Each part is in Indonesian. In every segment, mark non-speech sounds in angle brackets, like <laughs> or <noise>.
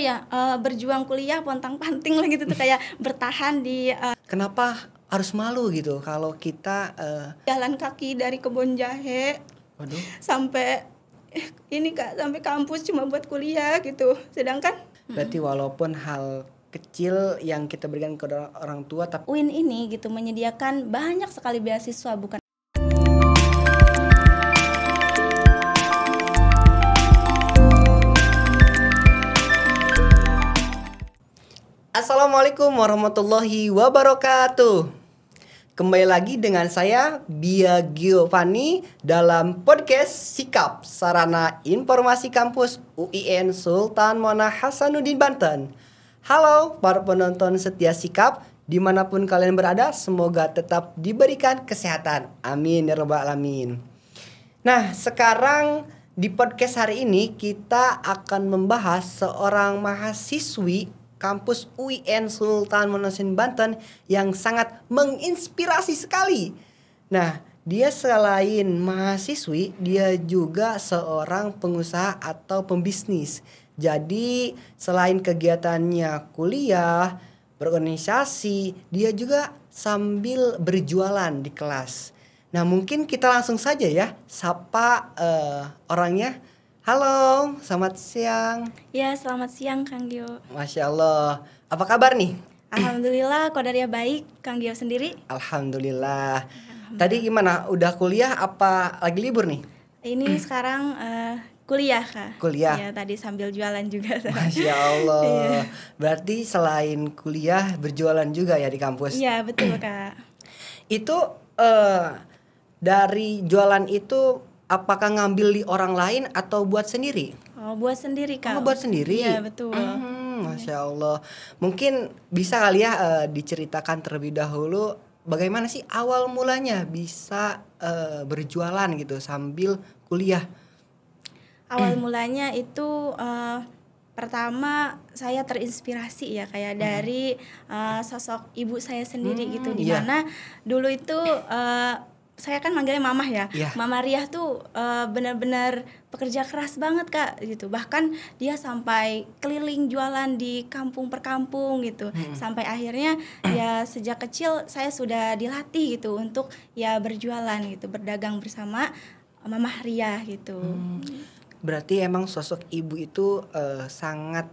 ya uh, berjuang kuliah pontang panting lah gitu tuh kayak bertahan di uh, kenapa harus malu gitu kalau kita uh, jalan kaki dari kebun jahe waduh. sampai ini kak sampai kampus cuma buat kuliah gitu sedangkan berarti walaupun hal kecil yang kita berikan ke orang tua tapi UIN ini gitu menyediakan banyak sekali beasiswa bukan Assalamualaikum warahmatullahi wabarakatuh. Kembali lagi dengan saya Bia Giovanni dalam podcast Sikap Sarana Informasi Kampus UIN Sultan Mona Hasanuddin Banten. Halo para penonton setia Sikap di mana pun kalian berada semoga tetap diberikan kesehatan. Amin ya robbal alamin. Nah sekarang di podcast hari ini kita akan membahas seorang mahasiswi kampus UIN Sultan Monosin Banten yang sangat menginspirasi sekali. Nah, dia selain mahasiswi, dia juga seorang pengusaha atau pembisnis. Jadi, selain kegiatannya kuliah, berorganisasi, dia juga sambil berjualan di kelas. Nah, mungkin kita langsung saja ya sapa uh, orangnya. Halo, selamat siang. Ya, selamat siang Kang Gio. Masya Allah. Apa kabar nih? Alhamdulillah, kodaria baik. Kang Gio sendiri? Alhamdulillah. Alhamdulillah. Tadi gimana? Udah kuliah apa lagi libur nih? Ini <clears throat> sekarang uh, kuliah kak. Kuliah. Ya tadi sambil jualan juga. <laughs> Masya Allah. iya. Berarti selain kuliah berjualan juga ya di kampus? Iya betul kak. <clears throat> Itu uh, dari jualan itu apakah ngambil di orang lain atau buat sendiri? Oh, buat sendiri kak. Oh, buat sendiri. Iya, betul. Hmm, Masya Allah. Mungkin bisa kali ya uh, diceritakan terlebih dahulu bagaimana sih awal mulanya bisa uh, berjualan gitu sambil kuliah? Awal mulanya itu uh, pertama saya terinspirasi ya kayak hmm. dari uh, sosok ibu saya sendiri gitu, hmm, gitu di mana yeah. dulu itu uh, saya kan manggilnya mamah ya. Yeah. Mama Riah tuh uh, benar-benar pekerja keras banget kak gitu. Bahkan dia sampai keliling jualan di kampung per kampung gitu. Hmm. Sampai akhirnya ya sejak kecil saya sudah dilatih gitu untuk ya berjualan gitu, berdagang bersama Mama Riah gitu. Hmm. Berarti emang sosok ibu itu uh, sangat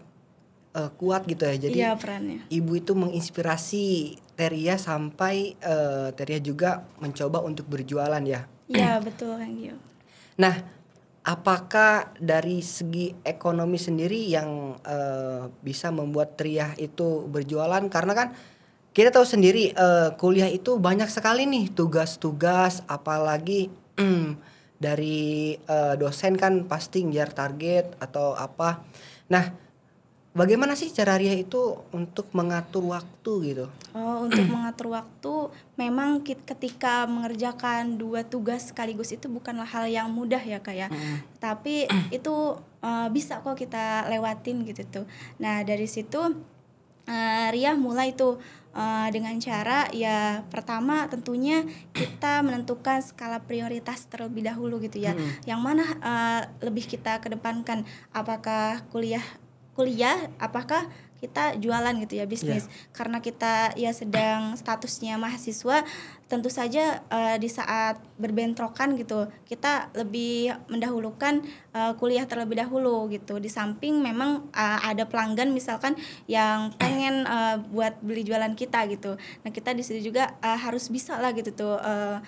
uh, kuat gitu ya. Jadi iya, perannya. ibu itu menginspirasi Teria sampai uh, Teria juga mencoba untuk berjualan ya. Iya <clears throat> betul Kang Gio. Nah, apakah dari segi ekonomi sendiri yang uh, bisa membuat Teria itu berjualan? Karena kan kita tahu sendiri uh, kuliah itu banyak sekali nih tugas-tugas, apalagi mm, dari uh, dosen kan pasti ngejar target atau apa. Nah Bagaimana sih cara Ria itu untuk mengatur waktu gitu? Oh, untuk <clears throat> mengatur waktu memang ketika mengerjakan dua tugas sekaligus itu bukanlah hal yang mudah ya kayak. Ya. Mm. Tapi <clears throat> itu uh, bisa kok kita lewatin gitu tuh. Nah, dari situ uh, Ria mulai tuh uh, dengan cara ya pertama tentunya kita <clears throat> menentukan skala prioritas terlebih dahulu gitu ya. Mm. Yang mana uh, lebih kita kedepankan apakah kuliah kuliah apakah kita jualan gitu ya bisnis? Yeah. karena kita ya sedang statusnya mahasiswa tentu saja uh, di saat berbentrokan gitu kita lebih mendahulukan uh, kuliah terlebih dahulu gitu. Di samping memang uh, ada pelanggan misalkan yang pengen uh, buat beli jualan kita gitu. Nah kita di situ juga uh, harus bisa lah gitu tuh uh,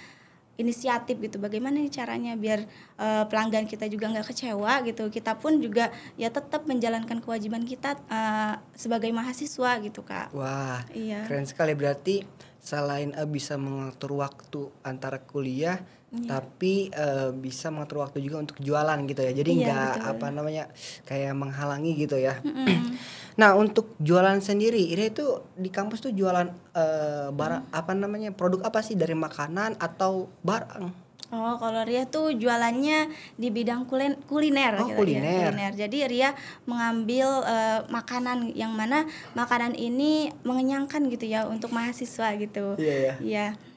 inisiatif gitu. Bagaimana nih caranya biar uh, pelanggan kita juga nggak kecewa gitu. Kita pun juga ya tetap menjalankan kewajiban kita uh, sebagai mahasiswa gitu kak. Wah iya. keren sekali. Berarti selain uh, bisa mengatur waktu antara kuliah Iya. tapi uh, bisa mengatur waktu juga untuk jualan gitu ya jadi iya, nggak iya, apa namanya kayak menghalangi gitu ya mm -hmm. <clears throat> nah untuk jualan sendiri ini itu di kampus tuh jualan uh, barang mm. apa namanya produk apa sih dari makanan atau barang Oh, kalau Ria tuh jualannya di bidang kulin kuliner oh, gitu kuliner. Ya, kuliner. Jadi Ria mengambil uh, makanan yang mana makanan ini mengenyangkan gitu ya untuk mahasiswa gitu. Iya. Yeah, yeah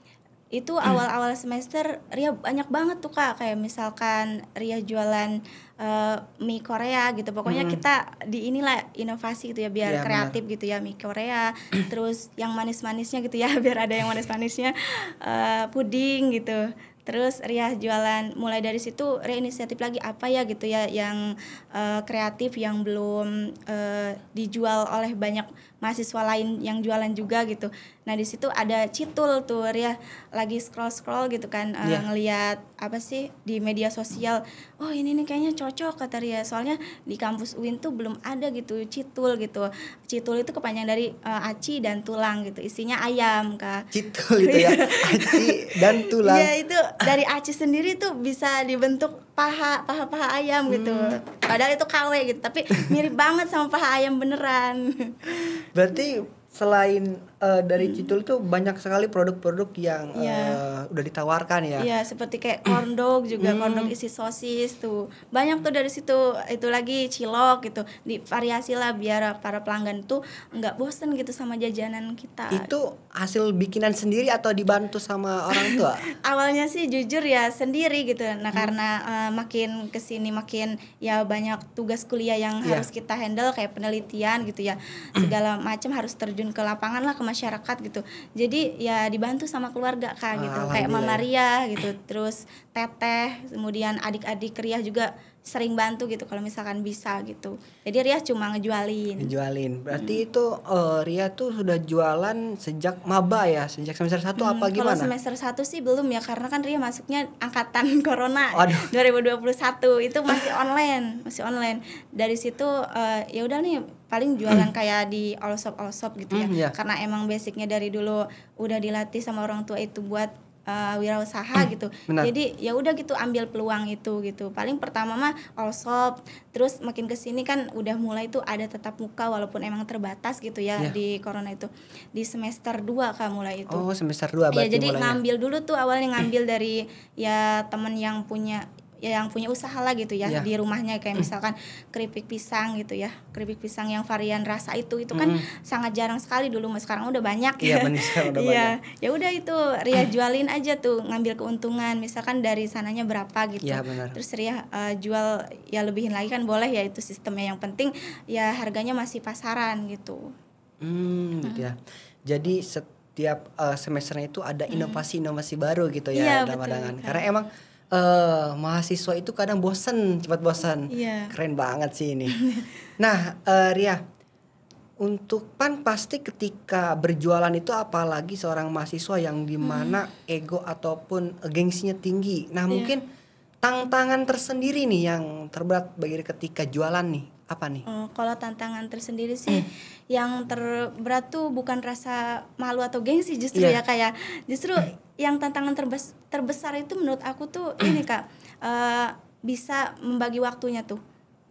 itu awal-awal semester Ria banyak banget tuh kak. Kayak misalkan Ria jualan uh, mie Korea gitu. Pokoknya Hmm. kita di inilah inovasi gitu ya biar Iya, kreatif gitu ya mie Korea. <clears throat> Terus yang manis-manisnya gitu ya <laughs> biar ada yang manis-manisnya. Uh, puding gitu. Terus Ria jualan mulai dari situ Ria inisiatif lagi apa ya gitu ya yang uh, kreatif yang belum uh, dijual oleh banyak mahasiswa lain yang jualan juga gitu. Nah di situ ada citul tuh Ria. Lagi scroll scroll gitu kan uh, Iya. ngelihat apa sih di media sosial. Oh ini nih kayaknya cocok kata Ria. Soalnya di kampus UIN tuh belum ada gitu citul gitu. Citul itu kepanjang dari uh, aci dan tulang gitu. Isinya ayam kak. Citul itu ya, <laughs> aci dan tulang. Iya itu dari aci sendiri tuh bisa dibentuk paha paha paha ayam gitu Hmm. padahal itu KW gitu tapi mirip banget sama paha ayam beneran Berarti selain eh, dari Citul tuh banyak sekali produk-produk yang Iya. eh, udah ditawarkan ya. Iya seperti kayak corn dog juga corn dog isi sosis tuh banyak tuh dari situ itu lagi cilok gitu di variasi lah biar para pelanggan tuh nggak bosen gitu sama jajanan kita Itu hasil bikinan sendiri atau dibantu sama orang tua? <laughs> awalnya sih jujur ya sendiri gitu nah karena eh, makin ke sini makin ya banyak tugas kuliah yang Iya. harus kita handle kayak penelitian gitu ya segala macam harus terjun ke lapangan lah ke masyarakat gitu. Jadi ya dibantu sama keluarga kak gitu. Kayak Mama Ria gitu terus Teteh kemudian adik-adik Ria juga sering bantu gitu kalau misalkan bisa gitu jadi Ria cuma ngejualin Dijualin. Berarti itu eh, Ria tuh sudah jualan sejak maba ya, sejak semester 1 Hmm, apa Kalau gimana? semester 1 sih belum ya karena kan Ria masuknya angkatan <laughs> corona Waduh. 2021 itu masih <laughs> online, masih online. Dari situ eh, ya udah nih paling jualan kayak di all shop all shop gitu ya. Hmm, iya. Karena emang basicnya dari dulu udah dilatih sama orang tua itu buat eh, wirausaha gitu. benar. Jadi ya udah gitu ambil peluang itu gitu. Paling pertama mah all shop, terus makin ke sini kan udah mulai tuh ada tetap muka walaupun emang terbatas gitu ya Iya. di corona itu. Di semester 2 kan mulai itu. Oh, semester 2 Iya berarti jadi mulainya. ngambil dulu tuh awalnya ngambil <clears throat> dari ya temen yang punya ya yang punya usaha lah gitu ya Iya. di rumahnya. Kayak misalkan keripik pisang gitu ya. Keripik pisang yang varian rasa itu itu kan sangat jarang sekali dulu mas. Sekarang udah banyak. Iya, <laughs> sekarang udah Iya, ya udah itu Ria jualin aja tuh ngambil keuntungan. Misalkan dari sananya berapa gitu. Iya, benar. terus Ria eh, jual ya lebihin lagi kan boleh ya itu sistemnya. Yang penting ya harganya masih pasaran gitu. Hmm, gitu ya. Jadi setiap eh, semesternya itu ada inovasi-inovasi baru gitu ya Iya, dalam. Karena emang eh, mahasiswa itu kadang bosen, cepat bosan. Iya. Keren banget sih ini. <laughs> nah, eh, Ria, untuk pan pasti ketika berjualan itu apalagi seorang mahasiswa yang di mana ego ataupun gengsinya tinggi. Nah, Iya. mungkin tantangan tersendiri nih yang terberat bagi ketika jualan nih apa nih? Oh, kalau tantangan tersendiri sih yang terberat tuh bukan rasa malu atau gengsi justru Iya. ya kayak justru yang tantangan terbes- terbesar itu menurut aku tuh ini kak. <clears throat> Eh, bisa membagi waktunya tuh.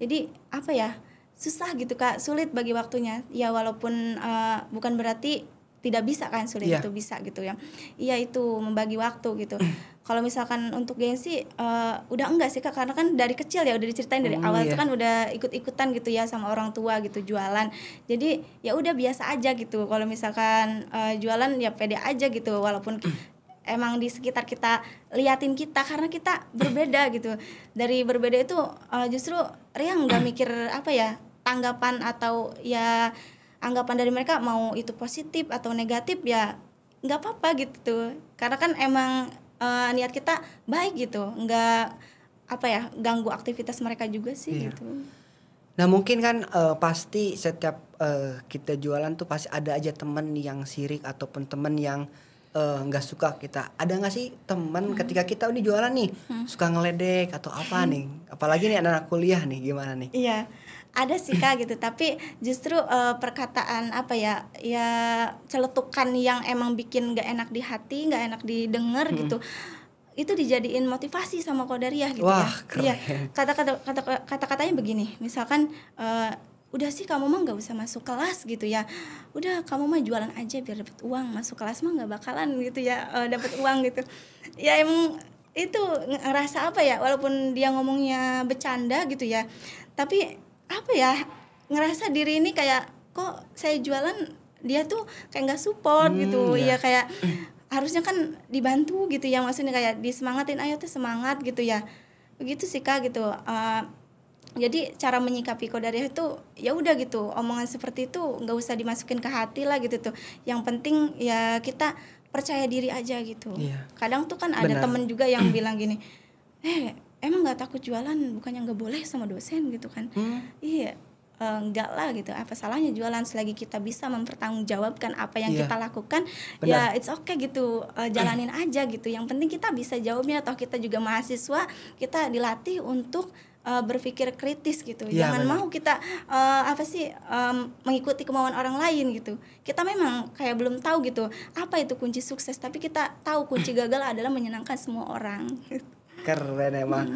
Jadi apa ya susah gitu kak. Sulit bagi waktunya. Ya walaupun eh, bukan berarti tidak bisa kan sulit Iya. itu bisa gitu ya. Iya itu membagi waktu gitu. <clears throat> Kalau misalkan untuk gengsi eh, udah enggak sih kak. Karena kan dari kecil ya udah diceritain dari Hmm, awal iya. tuh kan udah ikut-ikutan gitu ya sama orang tua gitu jualan. Jadi ya udah biasa aja gitu. Kalau misalkan eh, jualan ya pede aja gitu. Walaupun <clears throat> emang di sekitar kita liatin kita karena kita berbeda <laughs> gitu. Dari berbeda itu eh, justru Ria nggak <clears throat> mikir apa ya tanggapan atau ya anggapan dari mereka mau itu positif atau negatif ya nggak apa-apa gitu karena kan emang eh, niat kita baik gitu nggak apa ya ganggu aktivitas mereka juga sih Iya. gitu. Nah mungkin kan eh, pasti setiap eh, kita jualan tuh pasti ada aja temen yang sirik ataupun temen yang eh, nggak suka kita. Ada nggak sih temen ketika kita ini jualan nih suka ngeledek atau apa <laughs> nih? Apalagi nih anak-anak kuliah nih gimana nih? Iya, ada sih kak gitu. Tapi justru eh, perkataan apa ya, ya celetukan yang emang bikin nggak enak di hati, nggak enak didengar gitu. Itu dijadiin motivasi sama Kodariah gitu Wah, ya. keren. Iya, kata-kata kata kata-katanya begini. Misalkan eh, udah sih kamu mah nggak usah masuk kelas gitu ya. Udah kamu mah jualan aja biar dapat uang. Masuk kelas mah nggak bakalan gitu ya eh, dapat uang gitu. Ya emang itu ngerasa apa ya walaupun dia ngomongnya bercanda gitu ya tapi apa ya ngerasa diri ini kayak kok saya jualan dia tuh kayak nggak support Hmm, gitu iya. ya kayak harusnya kan dibantu gitu ya maksudnya kayak disemangatin ayo tuh semangat gitu ya begitu sih kak gitu uh, jadi cara menyikapi kodariah itu ya udah gitu omongan seperti itu nggak usah dimasukin ke hati lah gitu tuh yang penting ya kita percaya diri aja gitu Iya. kadang tuh kan ada Benar. temen juga yang <clears throat> bilang gini eh emang nggak takut jualan bukannya nggak boleh sama dosen gitu kan Hmm. iya enggak lah gitu apa salahnya jualan selagi kita bisa mempertanggungjawabkan apa yang Iya. kita lakukan Benar. ya it's okay gitu Eh, jalanin <clears throat> aja gitu yang penting kita bisa jawabnya atau kita juga mahasiswa kita dilatih untuk eh, berpikir kritis gitu. Iya, jangan benar. mau kita eh, apa sih em, mengikuti kemauan orang lain gitu. Kita memang kayak belum tahu gitu apa itu kunci sukses. Tapi kita tahu kunci <laughs> gagal adalah menyenangkan semua orang. Keren emang.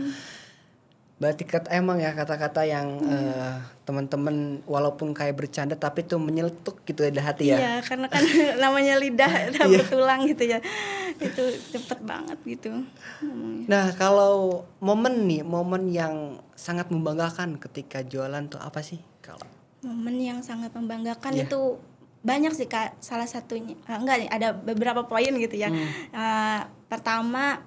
Berarti kata emang ya kata-kata yang eh, teman-teman walaupun kayak bercanda tapi tuh menyeletuk gitu di hati ya. Iya, karena kan <laughs> namanya lidah <laughs> udah Iya. bertulang gitu ya. Itu cepet banget gitu. Nah, kalau momen nih, momen yang sangat membanggakan ketika jualan tuh apa sih? Kalau Momen yang sangat membanggakan Iya. itu banyak sih Kak. Salah satunya eh, enggak nih, ada beberapa poin gitu ya. Hmm. Eh, pertama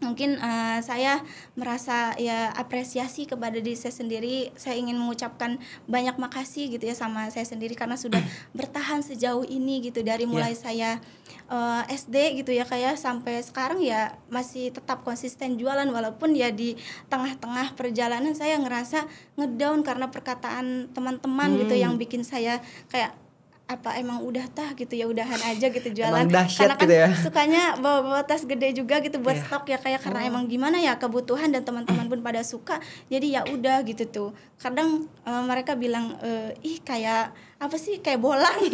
mungkin eh, saya merasa ya apresiasi kepada diri saya sendiri. Saya ingin mengucapkan banyak makasih gitu ya sama saya sendiri karena sudah <clears throat> bertahan sejauh ini gitu dari mulai saya eh, SD gitu ya kayak sampai sekarang ya masih tetap konsisten jualan. Walaupun ya di tengah-tengah perjalanan saya ngerasa ngedown karena perkataan teman-teman gitu Hmm. yang bikin saya kayak apa emang udah tah gitu ya udahan aja gitu jualan. Emang dahsyat karena kan gitu ya. sukanya bawa-bawa tas gede juga gitu buat Iya. stok ya kayak karena emang gimana ya kebutuhan dan teman-teman pun pada suka jadi ya udah gitu tuh. Kadang eh, mereka bilang eh, ih kayak apa sih kayak bolang. <laughs>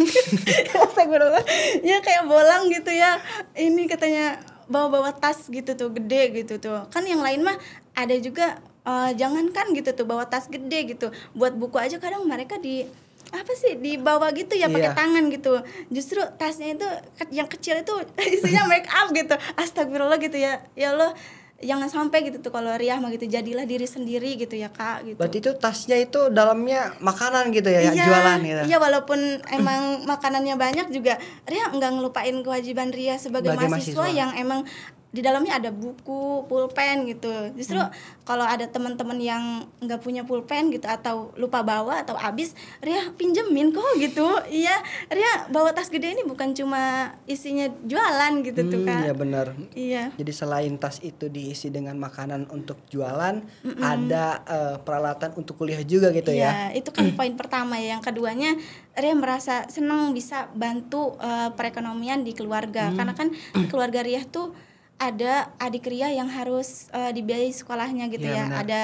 Ya kayak bolang gitu ya. Ini katanya bawa-bawa tas gitu tuh gede gitu tuh. Kan yang lain mah ada juga eh, jangankan gitu tuh bawa tas gede gitu. Buat buku aja kadang mereka di apa sih dibawa gitu ya pakai Iya. tangan gitu justru tasnya itu yang kecil itu <laughs> isinya make up gitu astagfirullah gitu ya ya Allah jangan sampai gitu tuh kalau riah mah gitu jadilah diri sendiri gitu ya kak gitu berarti itu tasnya itu dalamnya makanan gitu ya, ya Iya, jualan gitu. Iya walaupun emang makanannya banyak juga Ria nggak ngelupain kewajiban Ria sebagai Sebagai mahasiswa, mahasiswa. yang emang di dalamnya ada buku, pulpen gitu. Justru Hmm. kalau ada teman-teman yang nggak punya pulpen gitu atau lupa bawa atau habis, Ria pinjemin kok gitu. Iya, Ria bawa tas gede ini bukan cuma isinya jualan gitu tuh Hmm, kan. ya benar. Iya. Jadi selain tas itu diisi dengan makanan untuk jualan, ada eh, peralatan untuk kuliah juga gitu ya. Iya, itu kan <clears throat> poin pertama ya. Yang keduanya, Ria merasa senang bisa bantu eh, perekonomian di keluarga. Hmm. Karena kan keluarga Ria tuh ada adik Ria yang harus eh, dibiayai sekolahnya gitu Iya, ya. benar. Ada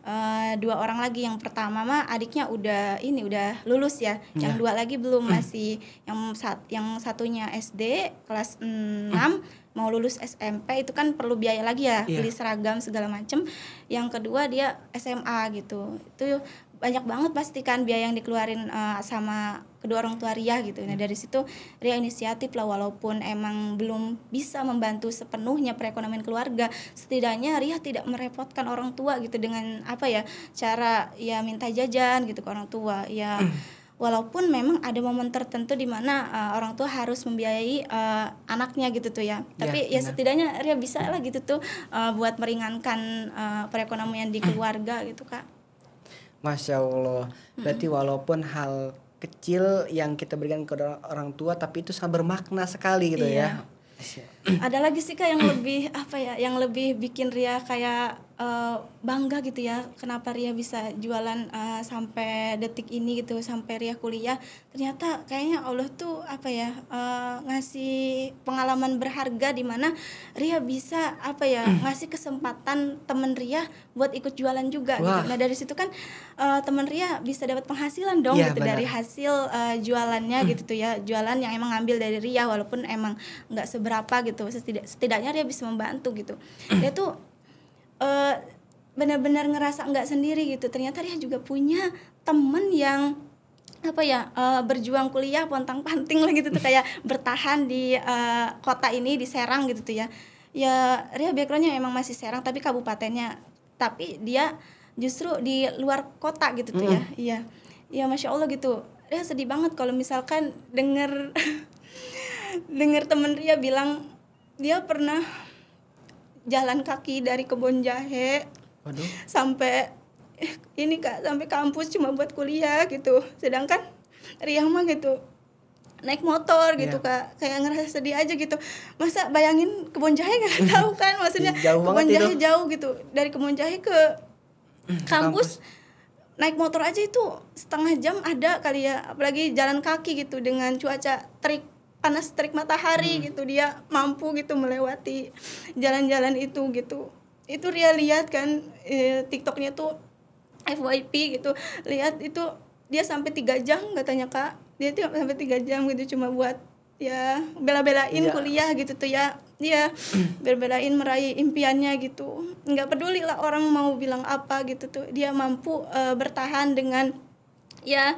eh, dua orang lagi. Yang pertama mah adiknya udah ini udah lulus ya. Yang Iya. dua lagi belum <clears throat> masih yang sat, yang satunya SD kelas 6 <clears throat> mau lulus SMP itu kan perlu biaya lagi ya Iya. beli seragam segala macem yang kedua dia SMA gitu itu banyak banget pasti kan biaya yang dikeluarin eh, sama kedua orang tua Ria gitu. Nah dari situ Ria inisiatif lah walaupun emang belum bisa membantu sepenuhnya perekonomian keluarga setidaknya Ria tidak merepotkan orang tua gitu dengan apa ya cara ya minta jajan gitu ke orang tua. Ya walaupun memang ada momen tertentu di mana uh, orang tua harus membiayai uh, anaknya gitu tuh ya. Tapi ya benar. setidaknya Ria bisa lah gitu tuh uh, buat meringankan uh, perekonomian di keluarga gitu kak Masya Allah. Berarti walaupun hal kecil yang kita berikan ke orang- orang tua, tapi itu sangat bermakna sekali gitu Iya. ya. ada lagi sih kak yang lebih apa ya yang lebih bikin Ria kayak eh, bangga gitu ya kenapa Ria bisa jualan eh, sampai detik ini gitu sampai Ria kuliah ternyata kayaknya Allah tuh apa ya eh, ngasih pengalaman berharga di mana Ria bisa apa ya <clears throat> ngasih kesempatan temen Ria buat ikut jualan juga gitu. Wah. nah dari situ kan eh, temen Ria bisa dapat penghasilan dong Iya, gitu benar. dari hasil eh, jualannya gitu tuh ya jualan yang emang ngambil dari Ria walaupun emang nggak seberapa gitu Setidak, setidaknya Ria bisa membantu gitu dia tuh eh, benar-benar ngerasa nggak sendiri gitu. Ternyata Ria juga punya temen yang apa ya eh, berjuang kuliah pontang panting lah gitu tuh kayak <laughs> bertahan di eh, kota ini di Serang gitu tuh ya. Ya Ria backgroundnya emang masih Serang tapi kabupatennya. Tapi dia justru di luar kota gitu tuh ya. Iya. Ya masya Allah gitu. Ria sedih banget kalau misalkan denger <laughs> dengar temen Ria bilang dia pernah jalan kaki dari kebun jahe. Waduh. sampai eh, ini kak sampai kampus cuma buat kuliah gitu. Sedangkan Ria mah gitu naik motor gitu Iya. kak. Kayak ngerasa sedih aja gitu. Masa bayangin kebun jahe nggak <laughs> tahu kan maksudnya? Jauh kebun jahe itu. jauh gitu. Dari kebun jahe ke kampus. naik motor aja itu setengah jam ada kali ya. Apalagi jalan kaki gitu dengan cuaca terik panas terik matahari gitu dia mampu gitu melewati jalan-jalan itu gitu. Itu Ria lihat kan eh, TikToknya tuh FYP gitu. Lihat itu dia sampai tiga jam katanya kak. Dia tuh sampai tiga jam gitu cuma buat ya bela-belain Iya. kuliah gitu tuh ya. Dia <clears throat> bela-belain meraih impiannya gitu. Nggak peduli lah orang mau bilang apa gitu tuh. Dia mampu eh, bertahan dengan ya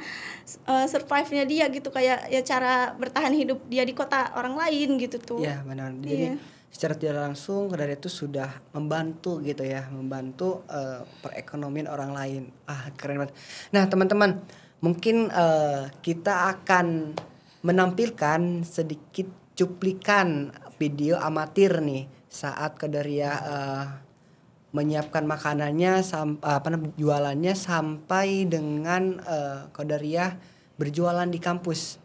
eh, survive-nya dia gitu kayak ya cara bertahan hidup dia di kota orang lain gitu tuh Iya benar. Jadi Iya. secara tidak langsung dari itu sudah membantu gitu ya, membantu eh, perekonomian orang lain. Ah keren banget. Nah teman-teman, mungkin eh, kita akan menampilkan sedikit cuplikan video amatir nih saat Kodaria eh, menyiapkan makanannya sam- apa namanya jualannya sampai dengan eh, Kodaria berjualan di kampus.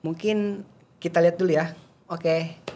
Mungkin kita lihat dulu ya. Oke. Nah,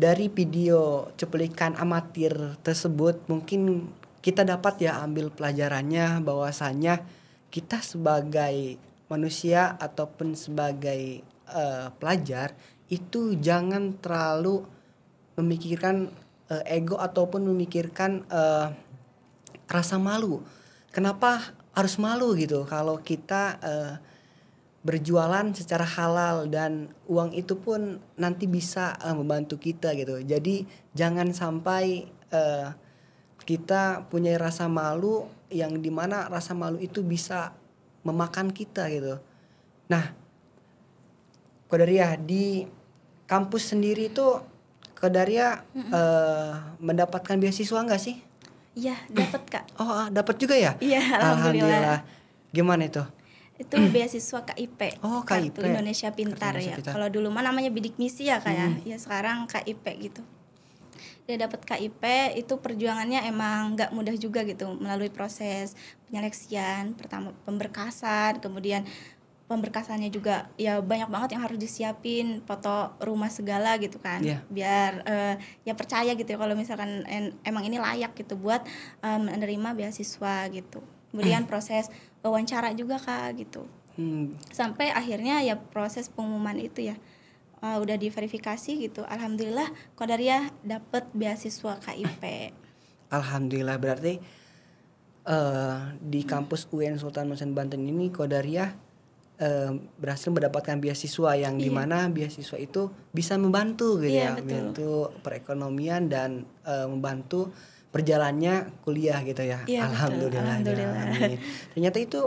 dari video cuplikan amatir tersebut mungkin kita dapat ya ambil pelajarannya bahwasanya kita sebagai manusia ataupun sebagai eh, pelajar itu jangan terlalu memikirkan eh, ego ataupun memikirkan eh, rasa malu. Kenapa harus malu gitu kalau kita eh, berjualan secara halal dan uang itu pun nanti bisa eh, membantu kita gitu. Jadi jangan sampai eh, kita punya rasa malu yang di mana rasa malu itu bisa memakan kita gitu. Nah, Kodaria di kampus sendiri itu Kodaria eh, mendapatkan beasiswa nggak sih? iya dapat kak <clears throat> Oh, ah, dapat juga ya? iya alhamdulillah Gimana itu? Itu beasiswa KIP Oh, Kartu KIP. Indonesia Pintar Kartu Indonesia ya. Kalau dulu mah namanya bidik misi ya kayak ya. Sekarang KIP gitu. Dia dapat KIP itu perjuangannya emang nggak mudah juga gitu melalui proses penyeleksian pertama pemberkasan kemudian pemberkasannya juga ya banyak banget yang harus disiapin foto rumah segala gitu kan. Iya. biar eh, ya percaya gitu ya kalau misalkan en- emang ini layak gitu buat eh, menerima beasiswa gitu. Kemudian proses wawancara juga kak gitu. Hmm, sampai akhirnya ya proses pengumuman itu ya eh, udah diverifikasi gitu. Alhamdulillah Kodaria dapet beasiswa KIP <laughs> Alhamdulillah. Berarti eh di kampus UN Sultan Masan Banten ini Kodaria eh, berhasil mendapatkan beasiswa yang Iya. di mana beasiswa itu bisa membantu gitu Iya, ya, betul. membantu perekonomian dan eh, membantu perjalannya kuliah gitu ya. Betul. Alhamdulillah. ya, Alhamdulillah. amin. Ternyata itu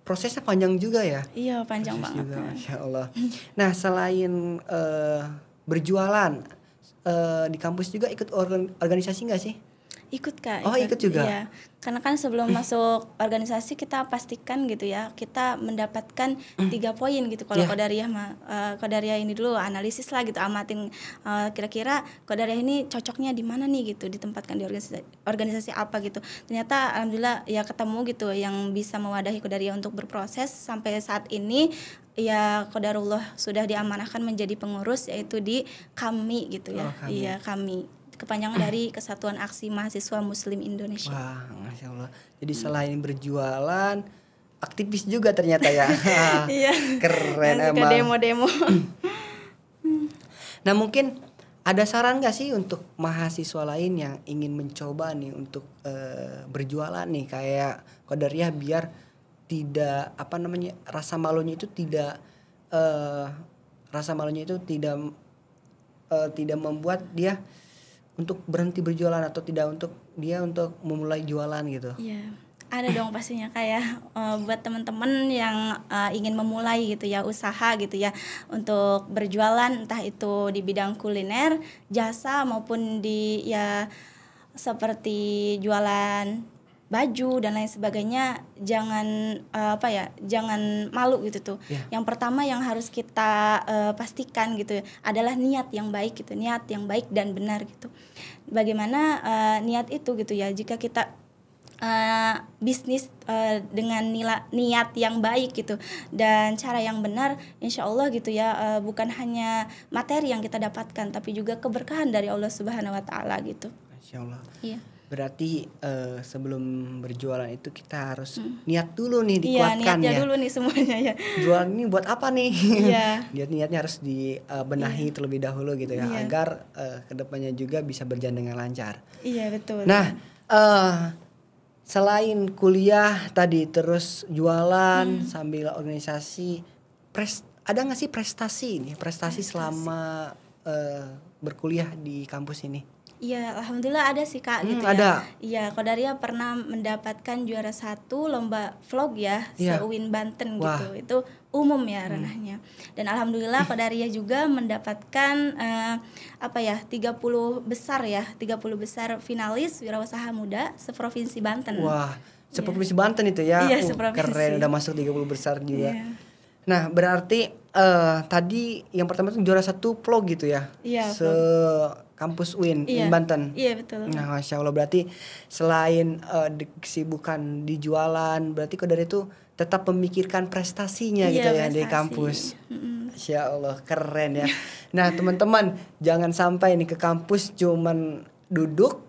prosesnya panjang juga ya. iya panjang Proses banget juga, ya. Masya Allah. Nah selain eh, berjualan eh, di kampus juga ikut organ- organisasi nggak sih? Ikut kak. Oh, ikut juga? Iya. Karena kan sebelum masuk organisasi kita pastikan gitu ya kita mendapatkan tiga poin gitu. Kalau Yeah. Qadariyah mah eh, Qadariyah ini dulu analisis lah gitu amatin eh, kira-kira Qadariyah ini cocoknya di mana nih gitu ditempatkan di organisasi organisasi apa gitu. Ternyata alhamdulillah ya ketemu gitu yang bisa mewadahi Qadariyah untuk berproses sampai saat ini ya Qadarullah sudah diamanahkan menjadi pengurus yaitu di kami gitu ya. Oh, kami. Iya kami kepanjangan dari Kesatuan Aksi Mahasiswa Muslim Indonesia. Wah, masya Allah. Jadi selain berjualan, aktivis juga ternyata ya. <laughs> Iya. Keren suka emang. demo-demo. <clears throat> Nah mungkin ada saran nggak sih untuk mahasiswa lain yang ingin mencoba nih untuk eh, berjualan nih kayak Qadariyah biar tidak apa namanya rasa malunya itu tidak eh, rasa malunya itu tidak eh, tidak membuat dia untuk berhenti berjualan atau tidak untuk dia untuk memulai jualan gitu. Iya. Ada dong pastinya kayak eh, buat teman-teman yang eh, ingin memulai gitu ya usaha gitu ya untuk berjualan entah itu di bidang kuliner, jasa maupun di ya seperti jualan baju dan lain sebagainya jangan eh, apa ya jangan malu gitu tuh Ya. yang pertama yang harus kita eh, pastikan gitu ya, adalah niat yang baik gitu niat yang baik dan benar gitu bagaimana eh, niat itu gitu ya jika kita eh, bisnis eh, dengan nila, niat yang baik gitu dan cara yang benar insya Allah gitu ya eh, bukan hanya materi yang kita dapatkan tapi juga keberkahan dari Allah Subhanahu Wa Taala gitu Masya Allah. iya Berarti eh, sebelum berjualan itu kita harus niat dulu nih Hmm. iya dikuatkan niatnya ya. dulu nih semuanya ya Jualan ini buat apa nih? Iya. <laughs> Niat niatnya harus dibenahi terlebih dahulu gitu ya Iya. agar eh, ke depannya juga bisa berjalan dengan lancar. iya betul Nah, eh selain kuliah tadi terus jualan Hmm. sambil organisasi, pres ada nggak sih prestasi nih prestasi, selama eh, berkuliah di kampus ini? Iya, alhamdulillah ada sih kak Hmm, gitu ada. ya. Iya, Kodaria pernah mendapatkan juara satu lomba vlog ya, Iya. seuin Banten Wah. gitu. Itu umum ya ranahnya. Dan alhamdulillah Kodaria juga mendapatkan eh, apa ya, 30 besar ya, 30 besar finalis wirausaha muda seprovinsi Banten. Wah, seprovinsi Banten itu ya. Iya, Uh, keren udah masuk 30 besar juga. Iya. Nah, berarti eh tadi yang pertama itu juara satu vlog gitu ya. Iya, Se kampus UIN Iya. in Banten. Iya, betul. Nah, masya Allah berarti selain di- kesibukan di jualan, berarti kau dari itu tetap memikirkan prestasinya Iya, gitu ya di prestasi. kampus. Mm-mm. Masya Allah keren ya. Nah teman-teman jangan sampai nih ke kampus cuman duduk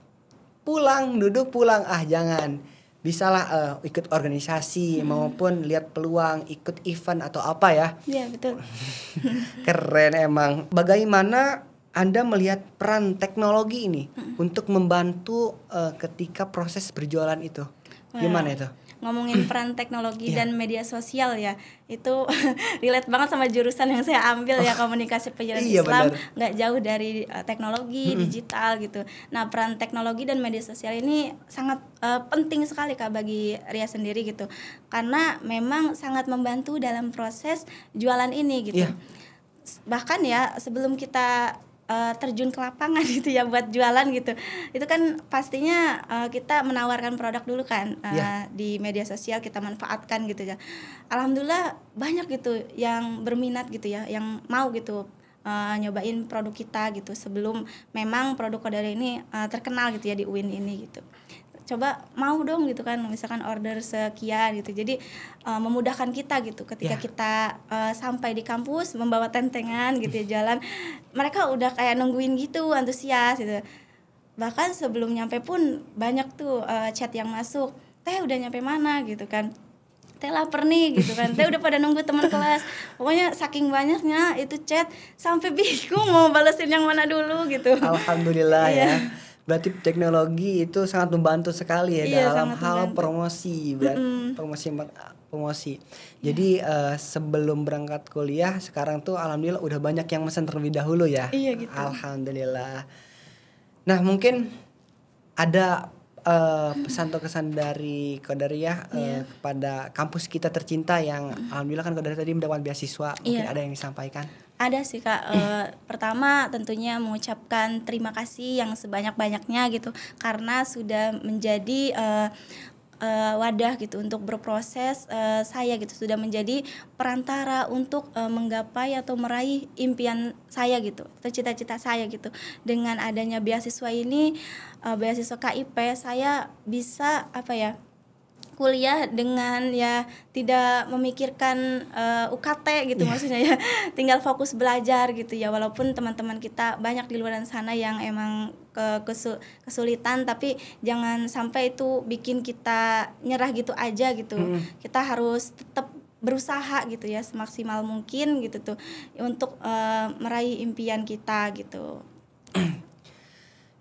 pulang duduk pulang ah jangan bisalah eh, ikut organisasi maupun lihat peluang ikut event atau apa ya Iya, betul. <laughs> keren emang. Bagaimana anda melihat peran teknologi ini untuk membantu eh, ketika proses berjualan itu? Gimana itu? ngomongin <clears throat> peran teknologi Iya. dan media sosial ya itu <laughs> relate banget sama jurusan yang saya ambil ya komunikasi penyiaran iya, Islam nggak jauh dari uh, teknologi digital gitu nah peran teknologi dan media sosial ini sangat uh, penting sekali kak bagi Ria sendiri gitu karena memang sangat membantu dalam proses jualan ini gitu Iya. bahkan ya sebelum kita uh, terjun ke lapangan <laughs> gitu ya buat jualan gitu. Itu kan pastinya uh, kita menawarkan produk dulu kan uh, Iya. di media sosial kita manfaatkan gitu ya. Alhamdulillah banyak gitu yang berminat gitu ya yang mau gitu uh, nyobain produk kita gitu sebelum memang produk Kodari ini uh, terkenal gitu ya di UIN ini gitu coba mau dong gitu kan misalkan order sekian gitu. Jadi uh, memudahkan kita gitu ketika Ya. kita uh, sampai di kampus membawa tentengan gitu ya jalan mereka udah kayak nungguin gitu antusias gitu. Bahkan sebelum nyampe pun banyak tuh uh, chat yang masuk teh udah nyampe mana? gitu kan. Teh lapar nih gitu kan. Teh udah pada nunggu teman kelas. Pokoknya saking banyaknya itu chat sampai <laughs> bingung mau balesin yang mana dulu gitu. Alhamdulillah Iya. ya. Berarti teknologi itu sangat membantu sekali ya Iya, dalam hal membantu. promosi, berarti promosi promosi. Jadi eh, sebelum berangkat kuliah sekarang tuh alhamdulillah udah banyak yang pesan terlebih dahulu ya. Iya, gitu. Alhamdulillah. Nah, mungkin ada eh, pesan atau kesan dari Qadariyah eh, Iya. kepada kampus kita tercinta yang alhamdulillah kan Qadariyah tadi mendapat beasiswa. Mungkin Iya. ada yang disampaikan. Ada sih kak. Eh, pertama tentunya mengucapkan terima kasih yang sebanyak-banyaknya gitu karena sudah menjadi eh, eh, wadah gitu untuk berproses eh, saya gitu. Sudah menjadi perantara untuk eh, menggapai atau meraih impian saya gitu atau cita-cita saya gitu. Dengan adanya beasiswa ini eh, beasiswa KIP saya bisa apa ya kuliah dengan ya tidak memikirkan eh, UKT gitu maksudnya ya. <laughs> Tinggal fokus belajar gitu ya walaupun teman-teman kita banyak di luar sana yang emang ke kesu- kesulitan tapi jangan sampai itu bikin kita nyerah gitu aja gitu. Kita harus tetap berusaha gitu ya semaksimal mungkin gitu tuh untuk eh, meraih impian kita gitu. <clears throat>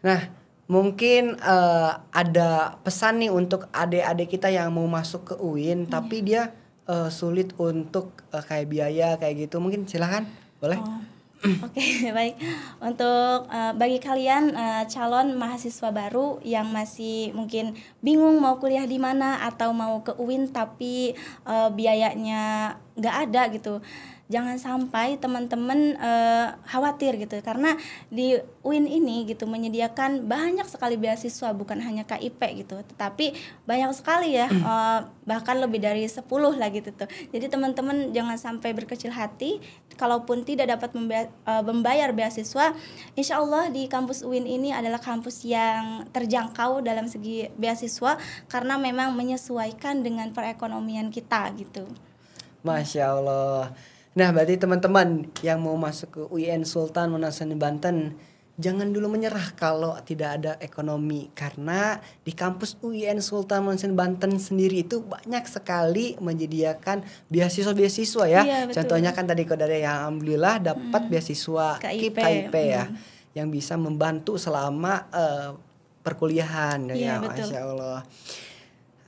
Nah, mungkin eh, ada pesan nih untuk adik-adik kita yang mau masuk ke UIN tapi dia eh, sulit untuk eh, kayak biaya kayak gitu. Mungkin silahkan, boleh? Oh, Oke, <laughs> baik. Untuk eh, bagi kalian eh, calon mahasiswa baru yang masih mungkin bingung mau kuliah di mana atau mau ke UIN tapi eh, biayanya nggak ada gitu. Jangan sampai teman-teman eh, khawatir gitu karena di UIN ini gitu menyediakan banyak sekali beasiswa bukan hanya KIP gitu, tetapi banyak sekali ya eh, bahkan lebih dari 10 lah gitu tuh. Jadi teman-teman jangan sampai berkecil hati kalaupun tidak dapat eh, membayar beasiswa, insya Allah di kampus UIN ini adalah kampus yang terjangkau dalam segi beasiswa karena memang menyesuaikan dengan perekonomian kita gitu. Masya Allah. Nah, berarti teman-teman yang mau masuk ke UIN Sultan Manasani Banten, jangan dulu menyerah kalau tidak ada ekonomi karena di kampus UIN Sultan Manasani Banten sendiri itu banyak sekali menyediakan beasiswa-beasiswa ya. Iya, betul. Contohnya kan tadi kode yang alhamdulillah dapat beasiswa KIP. KIP, ya yang bisa membantu selama eh, perkuliahan Iya, ya, betul. Masya Allah.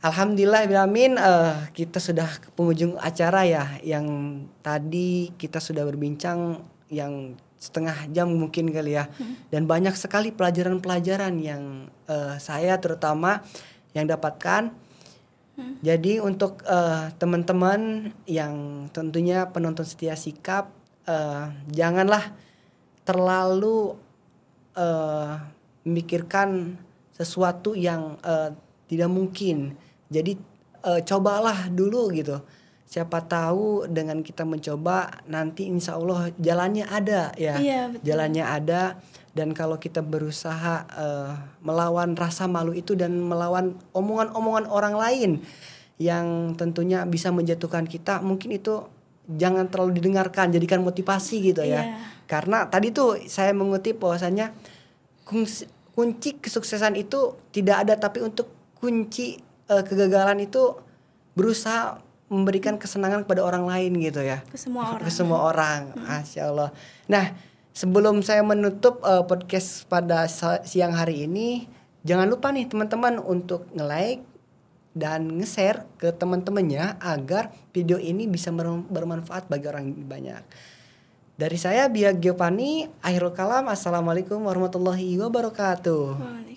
Alhamdulillah Amin eh, kita sudah ke penghujung acara ya yang tadi kita sudah berbincang yang setengah jam mungkin kali ya. Dan banyak sekali pelajaran-pelajaran yang eh, saya terutama yang dapatkan. Jadi untuk eh, teman-teman yang tentunya penonton setia sikap eh, janganlah terlalu eh, memikirkan sesuatu yang eh, tidak mungkin. Jadi eh, cobalah dulu gitu. Siapa tahu dengan kita mencoba nanti insya Allah jalannya ada ya. Iya, betul. Jalannya ada dan kalau kita berusaha eh, melawan rasa malu itu dan melawan omongan-omongan orang lain yang tentunya bisa menjatuhkan kita, mungkin itu jangan terlalu didengarkan, jadikan motivasi gitu ya. Iya. Karena tadi tuh saya mengutip bahwasanya kunci, kunci kesuksesan itu tidak ada tapi untuk kunci eh, kegagalan itu berusaha memberikan kesenangan kepada orang lain gitu ya. Ke semua orang. Ke semua orang. Masya Allah. Nah, sebelum saya menutup eh, podcast pada siang hari ini, jangan lupa nih teman-teman untuk nge-like dan nge-share ke teman-temannya agar video ini bisa ber- bermanfaat bagi orang banyak. Dari saya Bia Giovanni, akhirul kalam. Assalamualaikum warahmatullahi wabarakatuh. Waalaikumsalam.